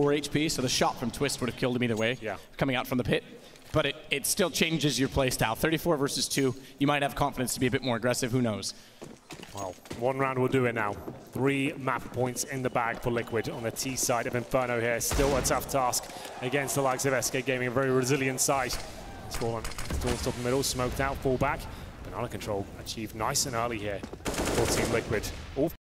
4 HP, so the shot from Twistzz would have killed him either way, Yeah. coming out from the pit. But it, it still changes your playstyle. 34 versus 2, you might have confidence to be a bit more aggressive, who knows? Well, one round will do it now. Three map points in the bag for Liquid on the T side of Inferno here. Still a tough task against the likes of SK Gaming, a very resilient side. Storm, Storm top middle, smoked out, fall back. Banana control achieved nice and early here for Team Liquid. All